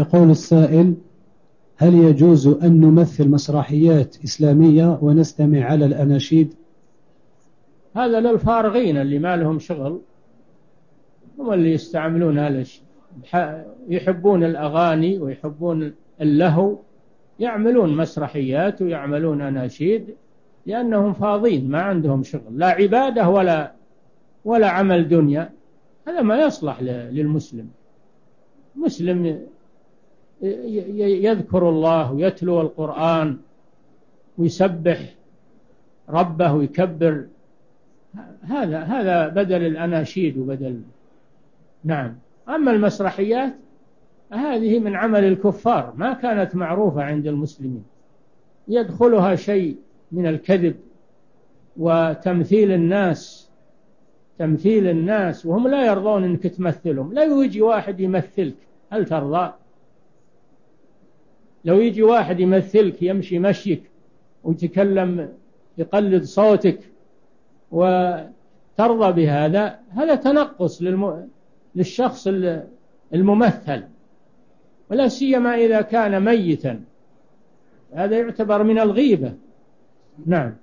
يقول السائل هل يجوز أن نمثل مسرحيات إسلامية ونستمع على الأناشيد؟ هذا للفارغين اللي ما لهم شغل هم اللي يستعملون هذا الشيء يحبون الأغاني ويحبون اللهو يعملون مسرحيات ويعملون أناشيد لأنهم فاضين ما عندهم شغل لا عبادة ولا ولا عمل دنيا هذا ما يصلح للمسلم. مسلم يذكر الله ويتلو القرآن ويسبح ربه ويكبر. هذا هذا بدل الأناشيد وبدل. نعم. أما المسرحيات هذه من عمل الكفار ما كانت معروفة عند المسلمين. يدخلها شيء من الكذب وتمثيل الناس تمثيل الناس وهم لا يرضون إنك تمثلهم. لا يجي واحد يمثلك. هل ترضى؟ لو يجي واحد يمثلك يمشي مشيك ويتكلم يقلد صوتك وترضى بهذا هذا تنقص للم... للشخص الممثل. ولا سيما إذا كان ميتا. هذا يعتبر من الغيبة. نعم.